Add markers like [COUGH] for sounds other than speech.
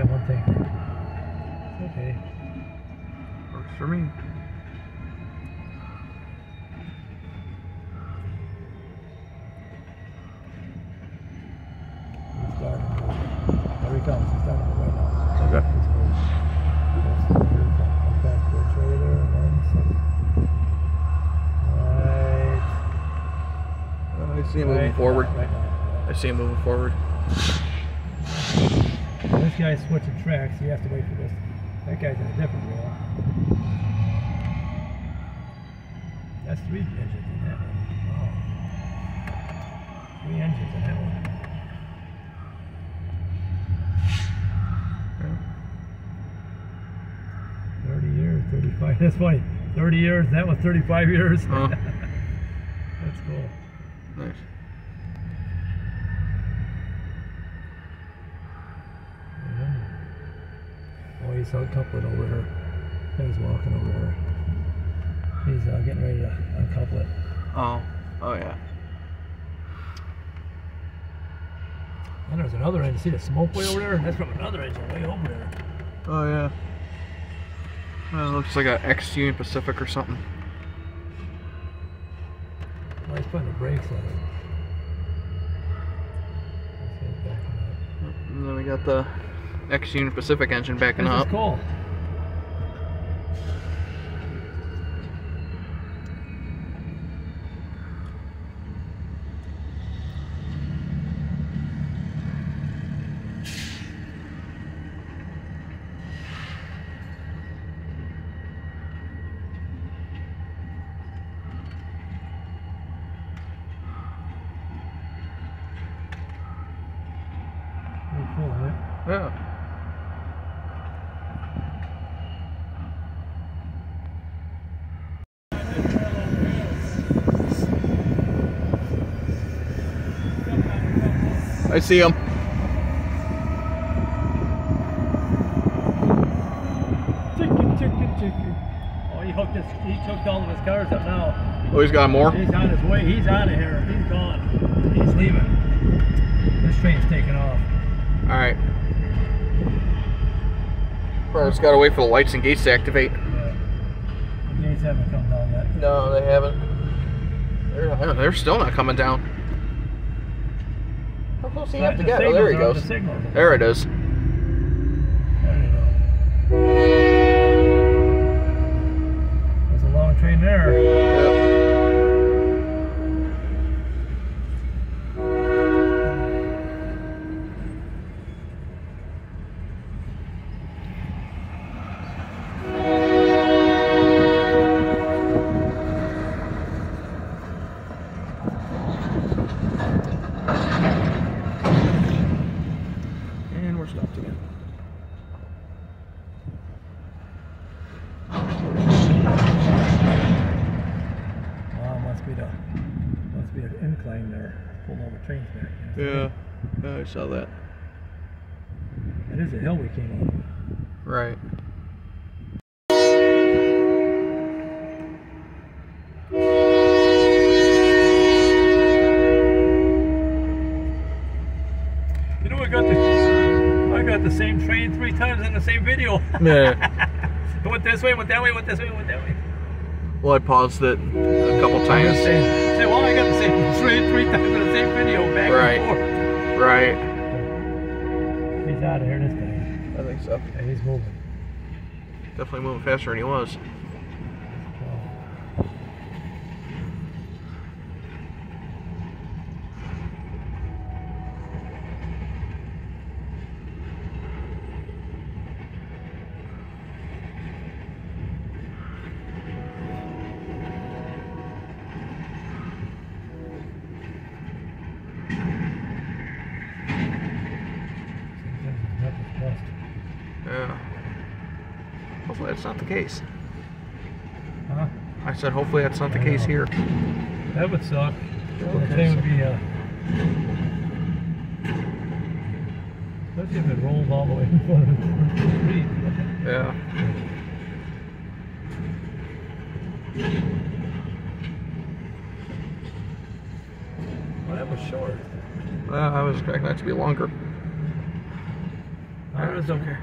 Yeah, one thing. It's okay. Works for me. He's starting. There he comes. He's starting right now. Okay. He's moving. That's beautiful. Up back to the trailer and then some. Right. Uh, I see him moving right forward. Right. I see him moving forward. This guy's switching tracks. You have to wait for this. That guy's in a different wheel. That's three engines in that one. Wow. Three engines in that one. Thirty years, thirty-five. That's funny. Thirty years. That was thirty-five years. Huh. [LAUGHS] That's cool. Nice. Yeah. Oh, he's uncoupling over her. He's walking over her. He's uh, getting ready to uncouple it. Oh. Oh yeah. And there's another engine. See the smoke way over there? That's from another engine way over there. Oh yeah. Well, it looks like a X Union Pacific or something. Oh, he's putting the brakes on it. Let's see it backing up. And then we got the X Union Pacific engine backing This up. is cool. Cool, isn't? Yeah. I see him. Chicken, chicken, chicken. Oh, he hooked his, he hooked all of his cars up now. Oh, he's got more. He's on his way. He's out of here. He's gone. He's leaving. This train's taking off. All right. Probably just gotta wait for the lights and gates to activate. Yeah. The gates haven't come down yet. No, they haven't. They're, they're still not coming down. How close do you have to The get? Oh, there he signals goes. The. There it is. There you go. There's a long train there. Yep. And we're stopped again. Wow, must be the must incline there. Pulling all the trains back. Yeah. Yeah, I saw that. It is a hill we came on. Right. You know, I got the I got the same train three times in the same video. Yeah. [LAUGHS] It went this way, went that way, went this way, went that way. Well, I paused it a couple times. same, say, well, I got the same [LAUGHS] train three times in the same video, back Right. and Right. forth. He's out of here this time. I think so. Yeah, he's moving. Definitely moving faster than he was. Wow. Sometimes it's not the best. Yeah. Hopefully that's not the case. Huh? I said hopefully that's not the case here. That would suck. The Okay, thing so- would be, uh, especially if it rolls all the way [LAUGHS] in front of the street. Yeah. Well, that was short. Well, I was expecting that to be longer. I really What is the Okay.